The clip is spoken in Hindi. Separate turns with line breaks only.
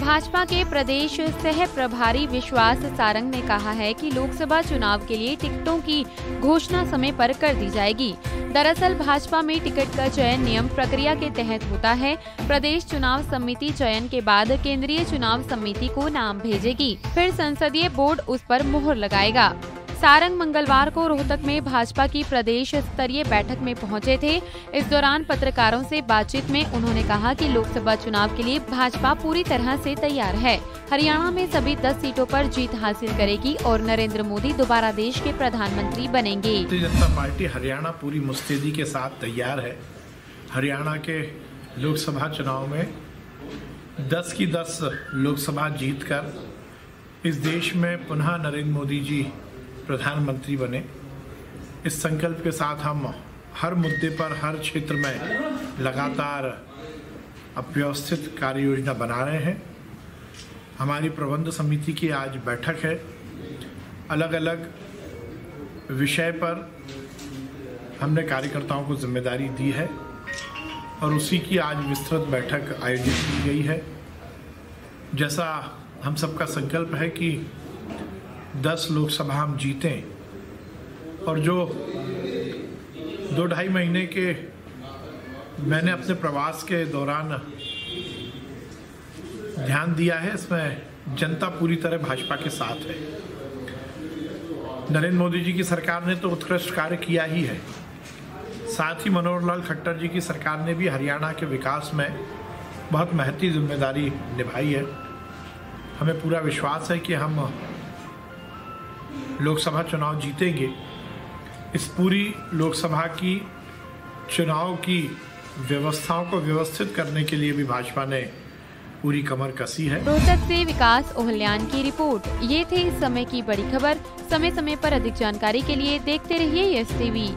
भाजपा के प्रदेश सह प्रभारी विश्वास सारंग ने कहा है कि लोकसभा चुनाव के लिए टिकटों की घोषणा समय पर कर दी जाएगी। दरअसल, भाजपा में टिकट का चयन नियम प्रक्रिया के तहत होता है। प्रदेश चुनाव समिति चयन के बाद केंद्रीय चुनाव समिति को नाम भेजेगी। फिर संसदीय बोर्ड उस पर मुहर लगाएगा। सारंग मंगलवार को रोहतक में भाजपा की प्रदेश स्तरीय बैठक में पहुँचे थे। इस दौरान पत्रकारों से बातचीत में उन्होंने कहा कि लोकसभा चुनाव के लिए भाजपा पूरी तरह से तैयार है। हरियाणा में सभी 10 सीटों पर जीत हासिल करेगी और नरेंद्र मोदी दोबारा देश के प्रधानमंत्री बनेंगे।
भारतीय जनता पार्टी हरियाणा पूरी मुस्तैदी के साथ तैयार है। हरियाणा के लोकसभा चुनाव में 10 की 10 लोकसभा जीतकर इस देश में पुनः नरेंद्र मोदी जी प्रधानमंत्री बने। इस संकल्प के साथ हम हर मुद्दे पर, हर क्षेत्र में लगातार अव्यवस्थित कार्य योजना बना रहे हैं। हमारी प्रबंध समिति की आज बैठक है। अलग अलग विषय पर हमने कार्यकर्ताओं को ज़िम्मेदारी दी है और उसी की आज विस्तृत बैठक आयोजित की गई है। जैसा हम सबका संकल्प है कि दस लोकसभा हम जीतें। और जो दो ढाई महीने के मैंने अपने प्रवास के दौरान ध्यान दिया है, इसमें जनता पूरी तरह भाजपा के साथ है। नरेंद्र मोदी जी की सरकार ने तो उत्कृष्ट कार्य किया ही है। साथ ही मनोहर लाल खट्टर जी की सरकार ने भी हरियाणा के विकास में बहुत महती ज़िम्मेदारी निभाई है। हमें पूरा विश्वास है कि हम लोकसभा चुनाव जीतेंगे। इस पूरी लोकसभा की, चुनाव की व्यवस्थाओं को व्यवस्थित करने के लिए भी भाजपा ने पूरी कमर कसी है।
रोहतक से विकास ओहल्यान की रिपोर्ट। ये थे इस समय की बड़ी खबर। समय समय पर अधिक जानकारी के लिए देखते रहिए यस टीवी